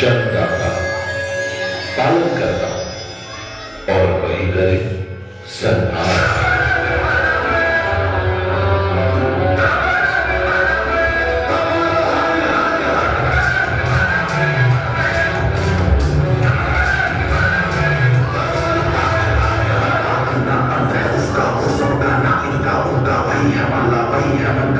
जन्मदाता पालन करता और वही करे संहार Bahía, Bahía,